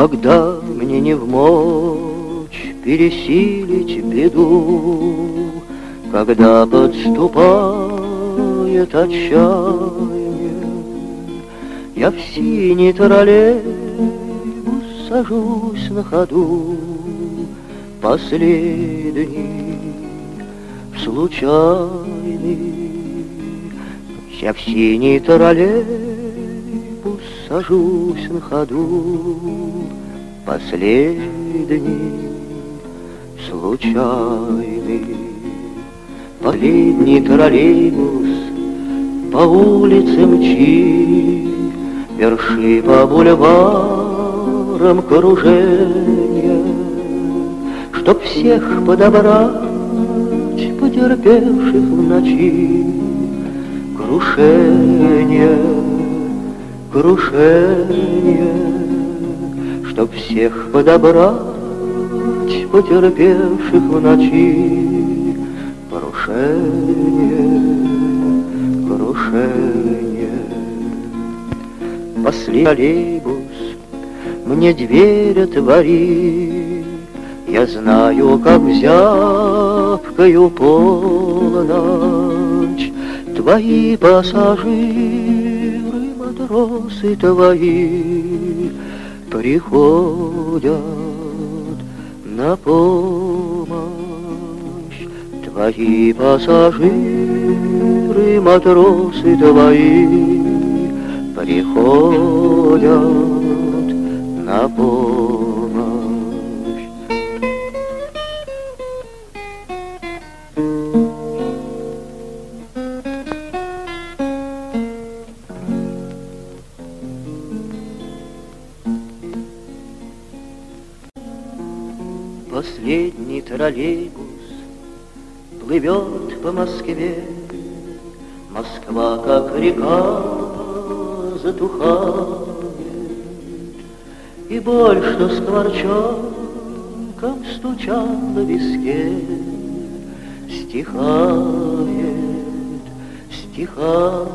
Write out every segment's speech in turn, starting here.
Когда мне не в мочь пересилить беду, Когда подступает отчаяние, Я в синий троллейбус сажусь на ходу, Последний, случайный, Я в синий троллейбус сажусь на ходу, последний, случайный. Последний троллейбус по улице мчи, Верши по бульварам кружения, Чтоб всех подобрать, потерпевших в ночи, Крушение крушение, Чтоб всех подобрать, потерпевших в ночи, Крушение, крушение. Последний троллейбус мне дверь отвори, Я знаю, как зябкою полночь Твои пассажиры матросы твои приходят на помощь. Твои пассажиры, матросы твои приходят на помощь. Последний троллейбус плывет по Москве. Москва, как река, затухает, И боль, что скворчонком стучал на виске, Стихает, стихает,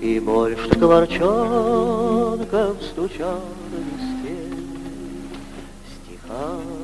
И боль, что скворчонком стучал на виске, Oh.